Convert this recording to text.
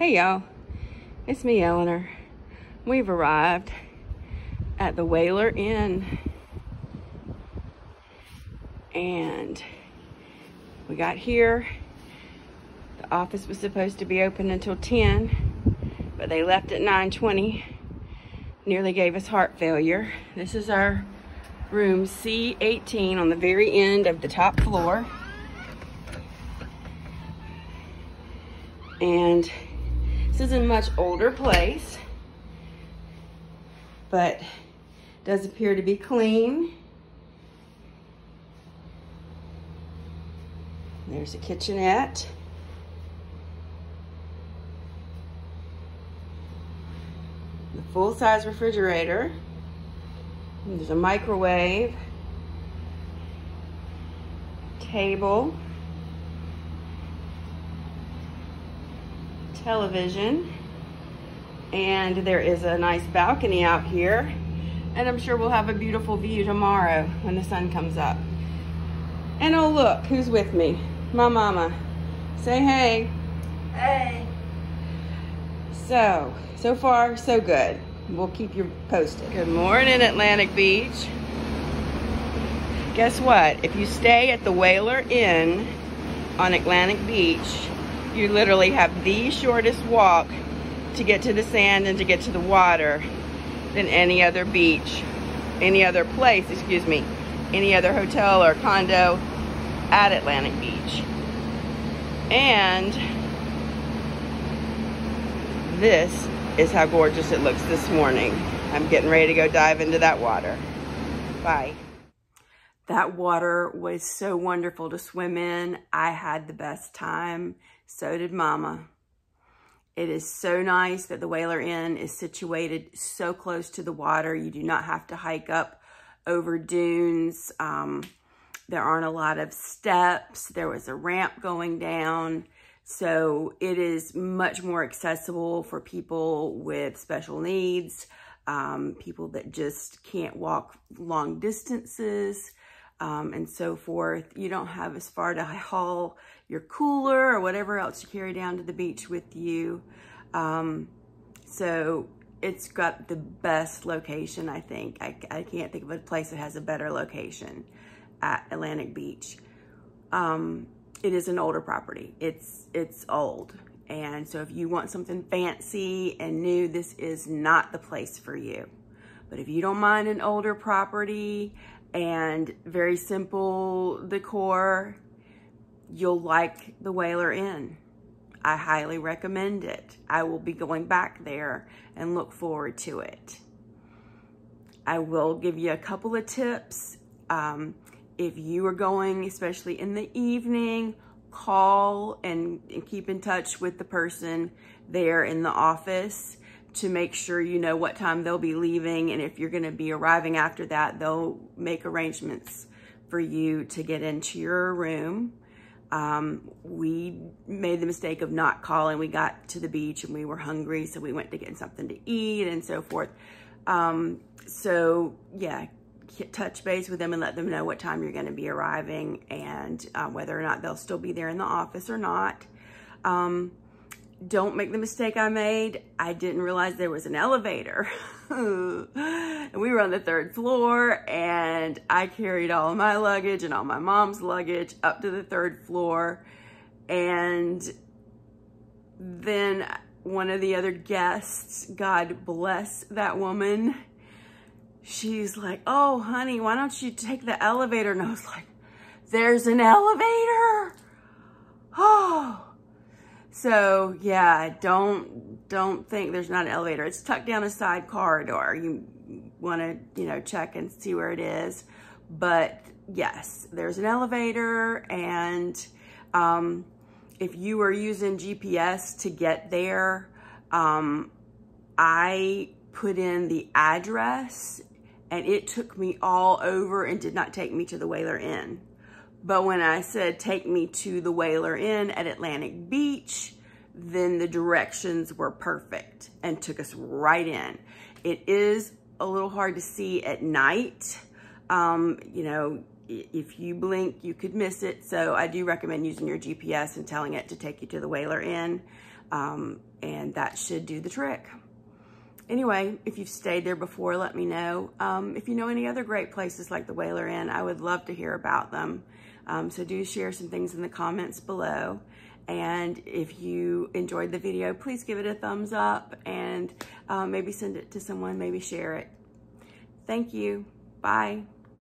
Hey y'all, it's me Eleanor. We've arrived at the Whaler Inn and we got here. The office was supposed to be open until 10, but they left at 9.20. Nearly gave us heart failure. This is our room C18 on the very end of the top floor. And this is a much older place, but does appear to be clean. There's a kitchenette. The full-size refrigerator. There's a microwave. Table. Television. And there is a nice balcony out here. And I'm sure we'll have a beautiful view tomorrow when the sun comes up. And oh look, who's with me? My mama. Say hey. Hey. So, so far, so good. We'll keep you posted. Good morning, Atlantic Beach. Guess what? If you stay at the Whaler Inn on Atlantic Beach, you literally have the shortest walk to get to the sand and to get to the water than any other beach, any other place, excuse me, any other hotel or condo at Atlantic Beach. And this is how gorgeous it looks this morning. I'm getting ready to go dive into that water. Bye. That water was so wonderful to swim in. I had the best time. So did Mama. It is so nice that the Whaler Inn is situated so close to the water. You do not have to hike up over dunes. Um, there aren't a lot of steps. There was a ramp going down. So it is much more accessible for people with special needs, um, people that just can't walk long distances, um, and so forth. You don't have as far to haul your cooler or whatever else you carry down to the beach with you. Um, so it's got the best location, I think. I, I can't think of a place that has a better location at Atlantic Beach. Um, it is an older property. It's, it's old. And so if you want something fancy and new, this is not the place for you. But if you don't mind an older property and very simple decor, you'll like the Whaler Inn. I highly recommend it. I will be going back there and look forward to it. I will give you a couple of tips. Um, if you are going, especially in the evening, call and, and keep in touch with the person there in the office to make sure you know what time they'll be leaving. And if you're going to be arriving after that, they'll make arrangements for you to get into your room. Um, we made the mistake of not calling. We got to the beach and we were hungry, so we went to get something to eat and so forth. Um, so yeah, touch base with them and let them know what time you're going to be arriving and uh, whether or not they'll still be there in the office or not. Um, don't make the mistake I made. I didn't realize there was an elevator. and we were on the third floor and I carried all my luggage and all my mom's luggage up to the third floor. And then one of the other guests, God bless that woman, she's like, oh, honey, why don't you take the elevator? And I was like, there's an elevator? So yeah, don't, don't think there's not an elevator. It's tucked down a side corridor. You want to, you know, check and see where it is. But yes, there's an elevator and um, if you are using GPS to get there, um, I put in the address and it took me all over and did not take me to the Whaler Inn. But when I said take me to the Whaler Inn at Atlantic Beach, then the directions were perfect and took us right in. It is a little hard to see at night. Um, you know, if you blink, you could miss it. So I do recommend using your GPS and telling it to take you to the Whaler Inn. Um, and that should do the trick. Anyway, if you've stayed there before, let me know. Um, if you know any other great places like the Whaler Inn, I would love to hear about them. Um, so do share some things in the comments below. And if you enjoyed the video, please give it a thumbs up and uh, maybe send it to someone, maybe share it. Thank you. Bye.